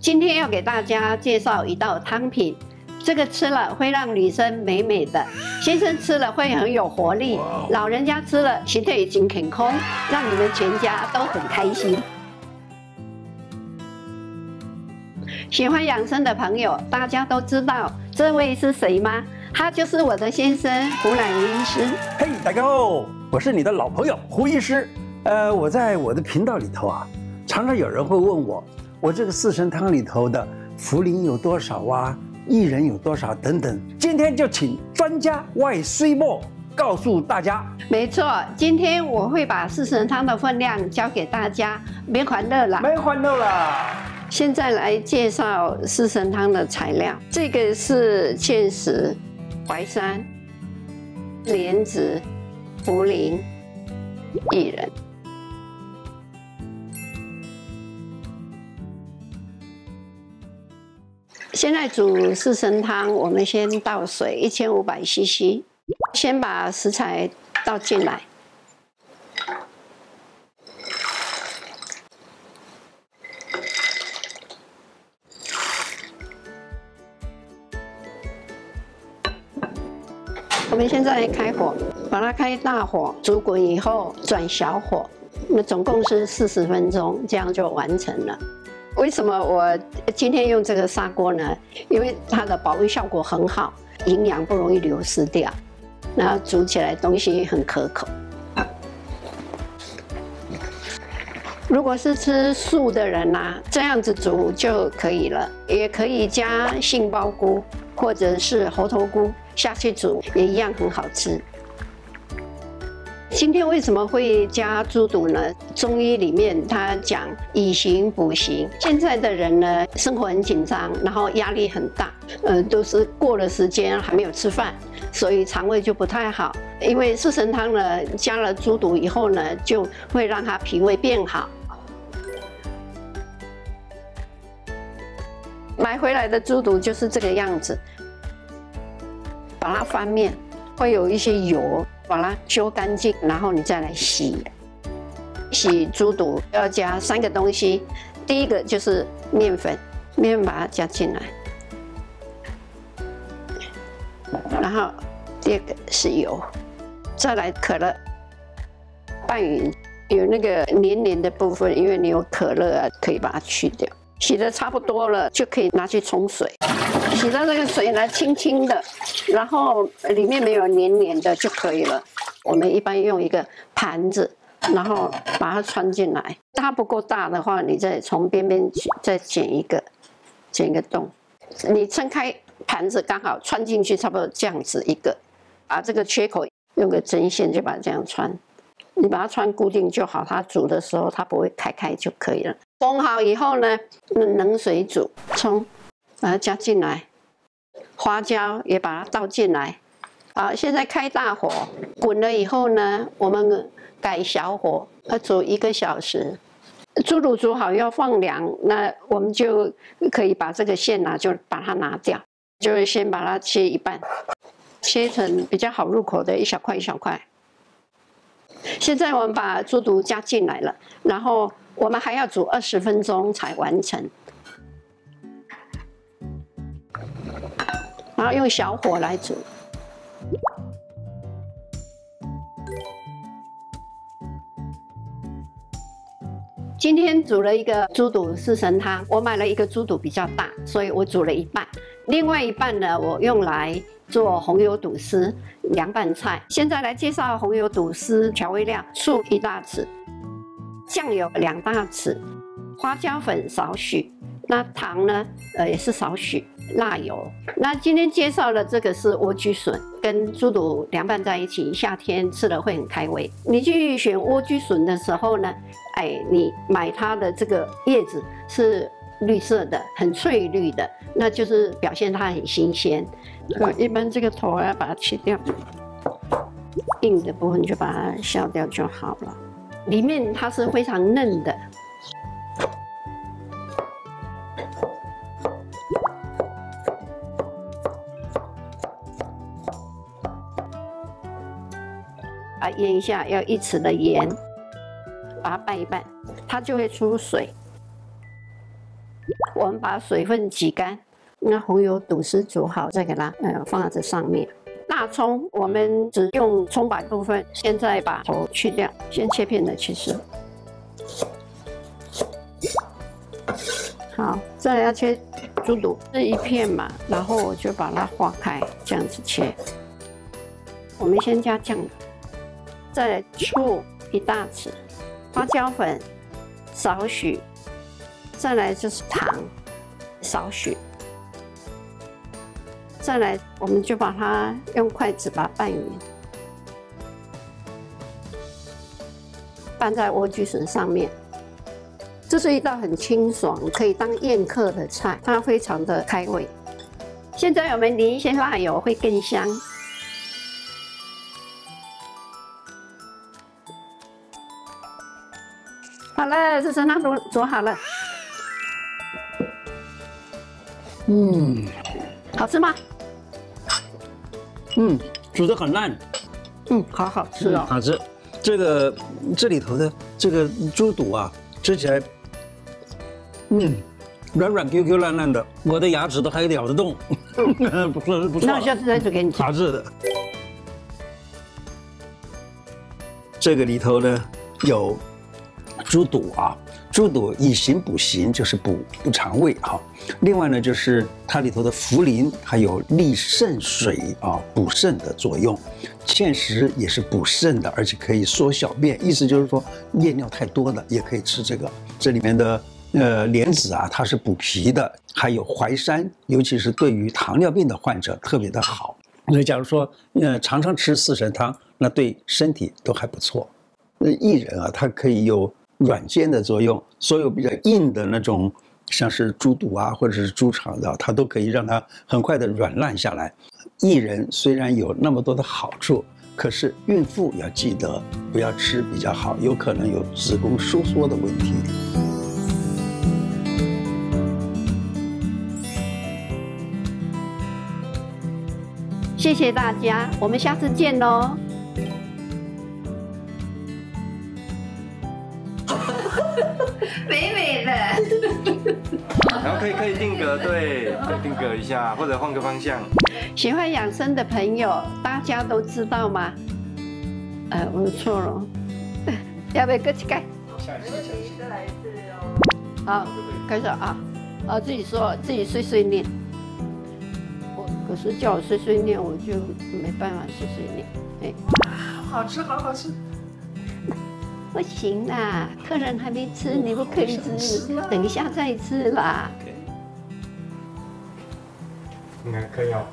今天要给大家介绍一道汤品，这个吃了会让女生美美的，先生吃了会很有活力，老人家吃了身体已经很空，让你们全家都很开心。喜欢养生的朋友，大家都知道这位是谁吗？他就是我的先生胡乃文医师。嘿，大家好，我是你的老朋友胡医师。呃，我在我的频道里头啊，常常有人会问我。我这个四神汤里头的茯苓有多少啊？薏仁有多少等等？今天就请专家外水墨告诉大家。没错，今天我会把四神汤的分量教给大家，别欢乐了，没欢乐了。现在来介绍四神汤的材料，这个是芡实、淮山、莲子、茯苓、薏仁。现在煮四神汤，我们先倒水一千五百 CC，先把食材倒进来。我们现在开火，把它开大火煮滚以后转小火，那总共是四十分钟，这样就完成了。为什么我今天用这个砂锅呢？因为它的保温效果很好，营养不容易流失掉，然后煮起来东西很可口。如果是吃素的人呐，这样子煮就可以了，也可以加杏鲍菇或者是猴头菇下去煮，也一样很好吃。今天为什么会加猪肚呢？中医里面他讲以形补形。现在的人呢，生活很紧张，然后压力很大，呃，都是过了时间还没有吃饭，所以肠胃就不太好。因为四神汤呢，加了猪肚以后呢，就会让他脾胃变好。买回来的猪肚就是这个样子，把它翻面，会有一些油。把它揪干净，然后你再来洗。洗猪肚要加三个东西，第一个就是面粉，面粉把它加进来。然后第二个是油，再来可乐，拌匀，有那个黏黏的部分，因为你有可乐啊，可以把它去掉。洗的差不多了，就可以拿去冲水，洗到那个水呢轻轻的，然后里面没有黏黏的就可以了。我们一般用一个盘子，然后把它穿进来。它不够大的话，你再从边边再剪一个，剪一个洞。你撑开盘子，刚好穿进去，差不多这样子一个，把这个缺口用个针线就把它这样穿。你把它穿固定就好，它煮的时候它不会开开就可以了。烘好以后呢，冷水煮，葱把它加进来，花椒也把它倒进来。好，现在开大火，滚了以后呢，我们改小火，要煮一个小时。猪肚煮好要放凉，那我们就可以把这个线呢，就把它拿掉，就是先把它切一半，切成比较好入口的一小块一小块。现在我们把猪肚加进来了，然后。我们还要煮二十分钟才完成，然后用小火来煮。今天煮了一个猪肚四神汤，我买了一个猪肚比较大，所以我煮了一半，另外一半呢，我用来做红油肚丝凉拌菜。现在来介绍红油肚丝调味料：醋一大匙。酱油两大匙，花椒粉少许，那糖呢？呃，也是少许。辣油。那今天介绍的这个是莴苣笋，跟猪肚凉拌在一起，夏天吃了会很开胃。你去选莴苣笋的时候呢，哎，你买它的这个叶子是绿色的，很翠绿的，那就是表现它很新鲜。呃，一般这个头要把它切掉，硬的部分就把它削掉就好了。里面它是非常嫩的，啊，腌一下，要一匙的盐，把它拌一拌，它就会出水。我们把水分挤干，那红油肚丝煮好，再给它呃放在这上面。大葱我们只用葱白部分，现在把头去掉，先切片的去吃。好，再来要切猪肚这一片嘛，然后我就把它划开，这样子切。我们先加酱，再来醋一大匙，花椒粉少许，再来就是糖少许，再来我们就把它用筷子把它拌匀，拌在莴苣笋上面。这是一道很清爽，可以当宴客的菜，它非常的开胃。现在我们淋一些辣油，会更香。好了，这是那煮煮好了。嗯，好吃吗？嗯，煮的很烂。嗯，好好吃哦。好吃。这个这里头的这个猪肚啊，吃起来。嗯，软软 Q Q 烂烂的，我的牙齿都还咬得动，不错 不错。那下次再煮给你吃。好吃的，这个里头呢有猪肚啊，猪肚以形补形，就是补补肠胃哈。另外呢，就是它里头的茯苓，还有利肾水啊，补肾的作用。芡实也是补肾的，而且可以缩小便，意思就是说夜尿太多的也可以吃这个。这里面的。呃，莲子啊，它是补脾的，还有淮山，尤其是对于糖尿病的患者特别的好。那，假如说呃常常吃四神汤，那对身体都还不错。那薏仁啊，它可以有软坚的作用，所有比较硬的那种，像是猪肚啊，或者是猪肠的，它都可以让它很快的软烂下来。薏仁虽然有那么多的好处，可是孕妇要记得不要吃比较好，有可能有子宫收缩的问题。谢谢大家，我们下次见喽。然后可以可以定格，对，可以定格一下，或者换个方向。喜欢养生的朋友，大家都知道吗？呃，我错了，要不要搁起盖？下一次，下一次，再来一次哦。好，开始啊，啊，自己说，自己碎碎念。可是叫我碎碎念，我就没办法碎碎念。哎，好吃，好好吃。不行啦，客人还没吃，你不可以吃，等一下再吃啦。应该可以哦。